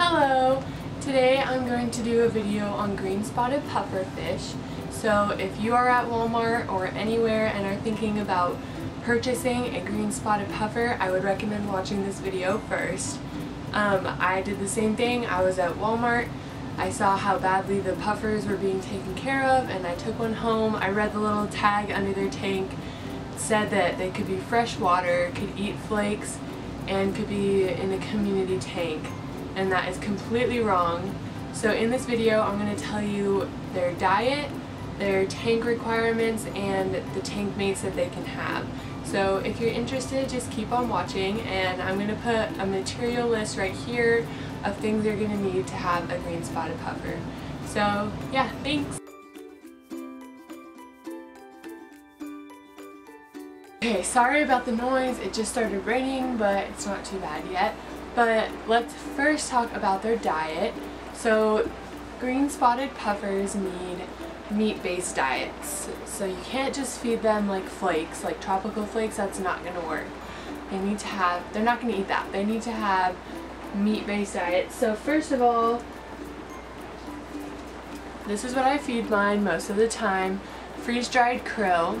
Hello! Today I'm going to do a video on green spotted pufferfish. So if you are at Walmart or anywhere and are thinking about purchasing a green spotted puffer, I would recommend watching this video first. Um, I did the same thing. I was at Walmart. I saw how badly the puffers were being taken care of and I took one home. I read the little tag under their tank. Said that they could be freshwater, could eat flakes, and could be in a community tank and that is completely wrong. So in this video I'm going to tell you their diet, their tank requirements, and the tank mates that they can have. So if you're interested, just keep on watching and I'm going to put a material list right here of things you're going to need to have a green spotted puffer. So yeah, thanks! Okay, sorry about the noise, it just started raining, but it's not too bad yet. But let's first talk about their diet. So green spotted puffers need meat-based diets. So you can't just feed them like flakes, like tropical flakes, that's not going to work. They need to have, they're not going to eat that. They need to have meat-based diets. So first of all, this is what I feed mine most of the time. Freeze-dried krill.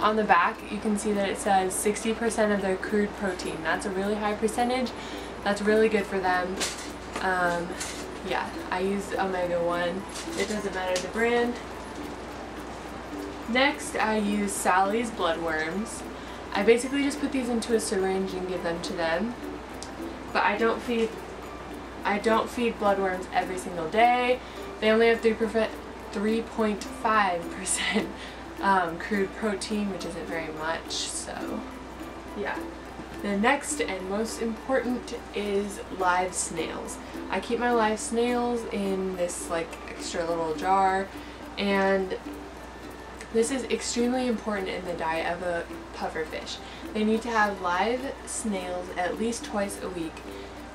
On the back you can see that it says 60% of their crude protein. That's a really high percentage. That's really good for them. Um, yeah, I use Omega-1. It doesn't matter the brand. Next, I use Sally's bloodworms. I basically just put these into a syringe and give them to them. But I don't feed I don't feed bloodworms every single day. They only have 3.5% um, crude protein, which isn't very much, so yeah. The next and most important is live snails. I keep my live snails in this like extra little jar and this is extremely important in the diet of a pufferfish. They need to have live snails at least twice a week.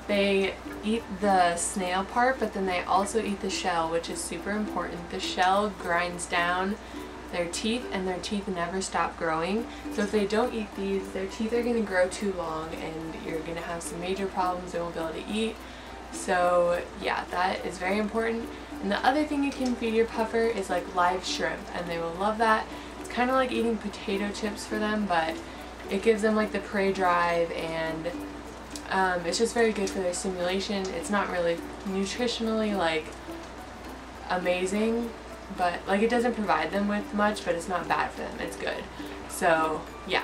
They eat the snail part but then they also eat the shell which is super important. The shell grinds down their teeth and their teeth never stop growing. So if they don't eat these, their teeth are going to grow too long and you're going to have some major problems. They won't be able to eat. So yeah, that is very important. And the other thing you can feed your puffer is like live shrimp and they will love that. It's kind of like eating potato chips for them, but it gives them like the prey drive and um, it's just very good for their stimulation. It's not really nutritionally like amazing, but like it doesn't provide them with much, but it's not bad for them. It's good. So yeah.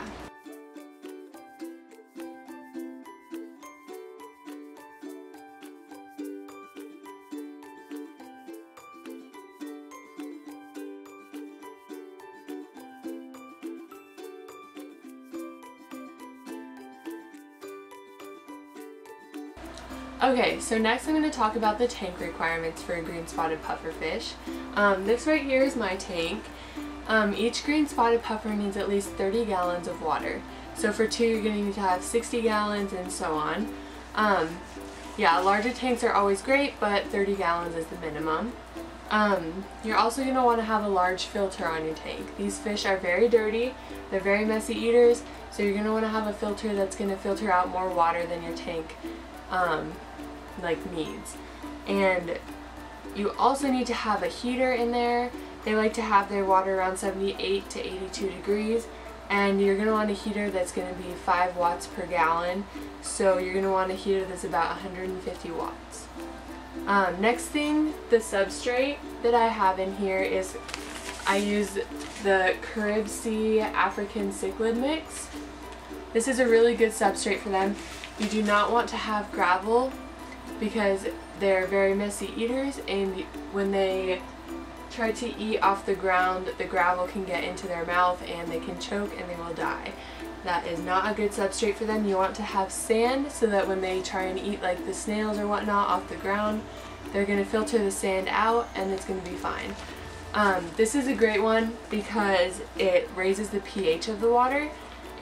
Okay, so next I'm going to talk about the tank requirements for a green spotted pufferfish. Um, this right here is my tank. Um, each green spotted puffer needs at least 30 gallons of water. So for two you're going to need to have 60 gallons and so on. Um, yeah, larger tanks are always great, but 30 gallons is the minimum. Um, you're also going to want to have a large filter on your tank. These fish are very dirty, they're very messy eaters, so you're going to want to have a filter that's going to filter out more water than your tank um, like needs. And you also need to have a heater in there. They like to have their water around 78 to 82 degrees and you're going to want a heater that's going to be 5 watts per gallon so you're going to want a heater that's about 150 watts. Um, next thing, the substrate that I have in here is I use the Carib African Cichlid Mix. This is a really good substrate for them. You do not want to have gravel because they're very messy eaters and when they try to eat off the ground the gravel can get into their mouth and they can choke and they will die. That is not a good substrate for them. You want to have sand so that when they try and eat like the snails or whatnot off the ground they're going to filter the sand out and it's going to be fine. Um, this is a great one because it raises the pH of the water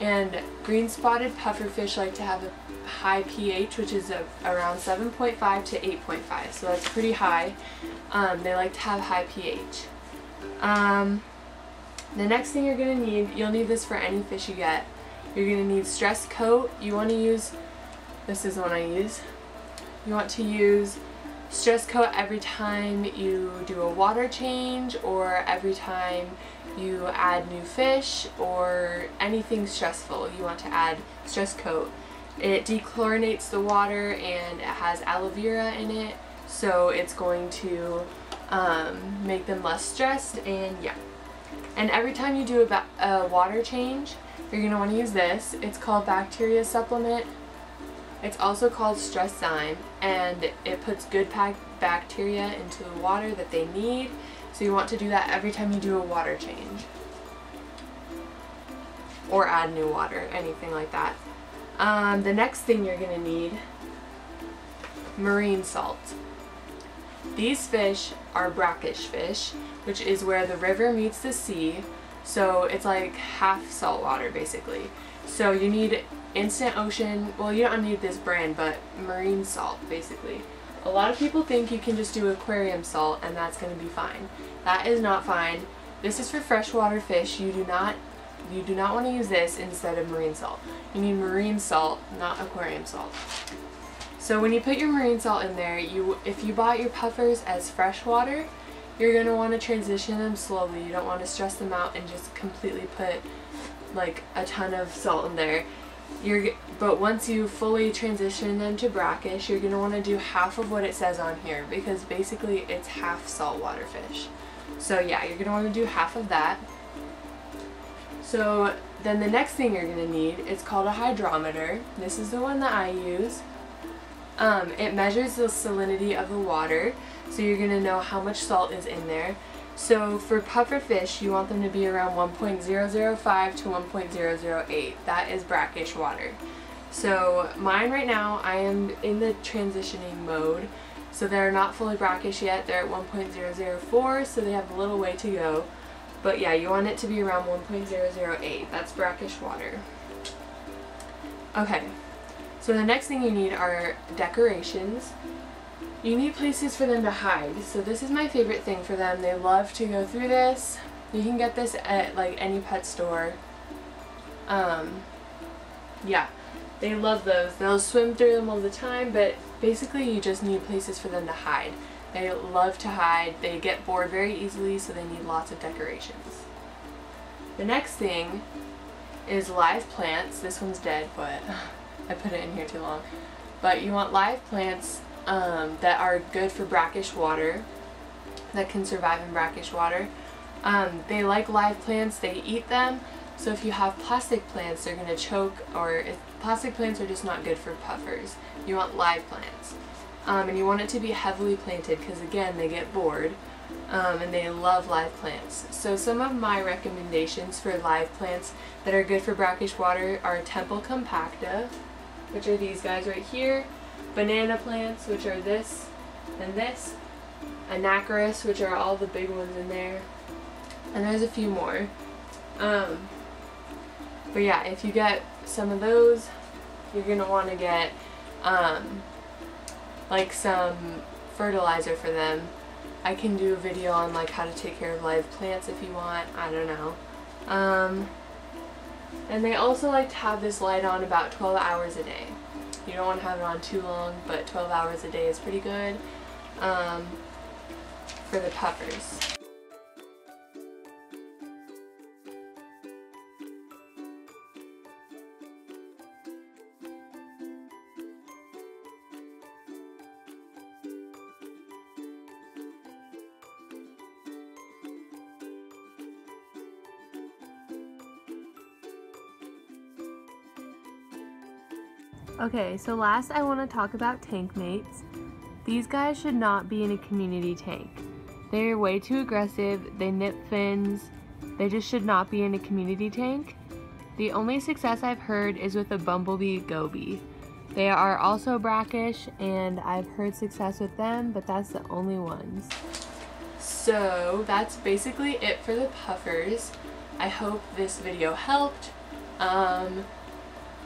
and green spotted pufferfish like to have a high pH, which is a, around 7.5 to 8.5, so that's pretty high. Um, they like to have high pH. Um, the next thing you're going to need, you'll need this for any fish you get. You're going to need stress coat. You want to use, this is the one I use. You want to use stress coat every time you do a water change or every time you add new fish or anything stressful you want to add stress coat. It dechlorinates the water and it has aloe vera in it so it's going to um, make them less stressed and yeah. And every time you do a, a water change you're going to want to use this. It's called Bacteria Supplement it's also called Stress-Zyme and it puts good bacteria into the water that they need. So you want to do that every time you do a water change. Or add new water, anything like that. Um, the next thing you're going to need, marine salt. These fish are brackish fish, which is where the river meets the sea. So it's like half salt water basically. So you need Instant Ocean, well you don't need this brand, but marine salt basically. A lot of people think you can just do aquarium salt and that's going to be fine. That is not fine. This is for freshwater fish. You do not you do not want to use this instead of marine salt. You need marine salt, not aquarium salt. So when you put your marine salt in there, you if you bought your puffers as freshwater, you're going to want to transition them slowly. You don't want to stress them out and just completely put like a ton of salt in there you're but once you fully transition them to brackish you're going to want to do half of what it says on here because basically it's half saltwater fish. So yeah you're going to want to do half of that. So then the next thing you're going to need is called a hydrometer. This is the one that I use. Um, it measures the salinity of the water so you're going to know how much salt is in there so for puffer fish, you want them to be around 1.005 to 1.008. That is brackish water. So mine right now, I am in the transitioning mode. So they're not fully brackish yet. They're at 1.004, so they have a little way to go. But yeah, you want it to be around 1.008. That's brackish water. Okay, so the next thing you need are decorations. You need places for them to hide. So this is my favorite thing for them. They love to go through this. You can get this at like any pet store. Um, yeah, they love those. They'll swim through them all the time, but basically you just need places for them to hide. They love to hide. They get bored very easily, so they need lots of decorations. The next thing is live plants. This one's dead, but I put it in here too long. But you want live plants um, that are good for brackish water, that can survive in brackish water. Um, they like live plants, they eat them, so if you have plastic plants, they're going to choke, or if plastic plants are just not good for puffers. You want live plants. Um, and you want it to be heavily planted because again, they get bored. Um, and they love live plants. So some of my recommendations for live plants that are good for brackish water are Temple compacta, which are these guys right here, banana plants, which are this and this, Anacharis, which are all the big ones in there, and there's a few more. Um, but yeah, if you get some of those, you're going to want to get um, like some fertilizer for them. I can do a video on like how to take care of live plants if you want, I don't know. Um, and they also like to have this light on about 12 hours a day. You don't want to have it on too long, but 12 hours a day is pretty good um, for the puffers. Okay, so last I want to talk about tank mates. These guys should not be in a community tank. They're way too aggressive, they nip fins, they just should not be in a community tank. The only success I've heard is with a bumblebee goby. They are also brackish and I've heard success with them, but that's the only ones. So that's basically it for the puffers. I hope this video helped. Um,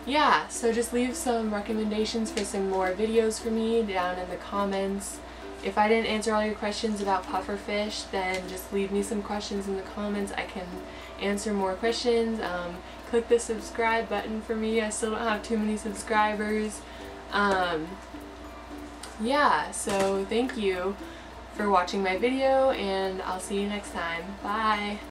yeah, so just leave some recommendations for some more videos for me down in the comments. If I didn't answer all your questions about pufferfish, then just leave me some questions in the comments. I can answer more questions. Um, click the subscribe button for me. I still don't have too many subscribers. Um, yeah, so thank you for watching my video and I'll see you next time. Bye!